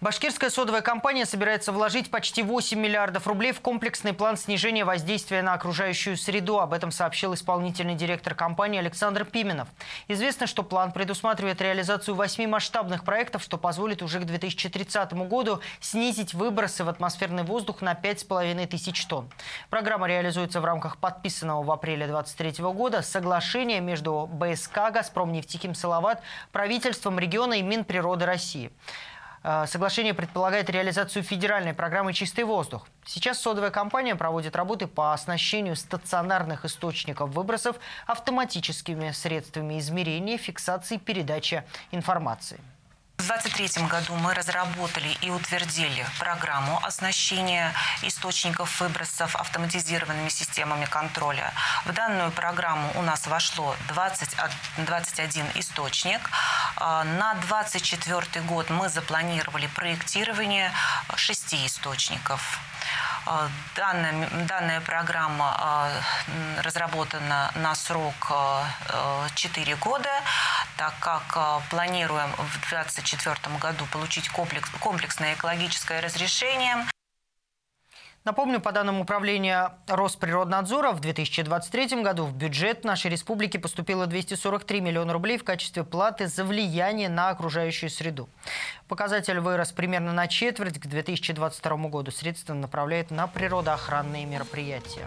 Башкирская содовая компания собирается вложить почти 8 миллиардов рублей в комплексный план снижения воздействия на окружающую среду. Об этом сообщил исполнительный директор компании Александр Пименов. Известно, что план предусматривает реализацию восьми масштабных проектов, что позволит уже к 2030 году снизить выбросы в атмосферный воздух на 5,5 тысяч тонн. Программа реализуется в рамках подписанного в апреле 2023 года соглашения между БСК «Газпром нефтехим Салават», правительством региона и Минприроды России. Э, соглашение предполагает реализацию федеральной программы «Чистый воздух». Сейчас содовая компания проводит работы по оснащению стационарных источников выбросов автоматическими средствами измерения, фиксации, передачи информации. В 2023 году мы разработали и утвердили программу оснащения источников выбросов автоматизированными системами контроля. В данную программу у нас вошло 20, 21 источник. А, на 2024 год мы запланировали проектирование шести источников. А, данная, данная программа а, разработана на срок 4 года так как э, планируем в 2024 году получить комплекс, комплексное экологическое разрешение. Напомню, по данным Управления Росприроднадзора, в 2023 году в бюджет нашей республики поступило 243 миллиона рублей в качестве платы за влияние на окружающую среду. Показатель вырос примерно на четверть. К 2022 году средства направляют на природоохранные мероприятия.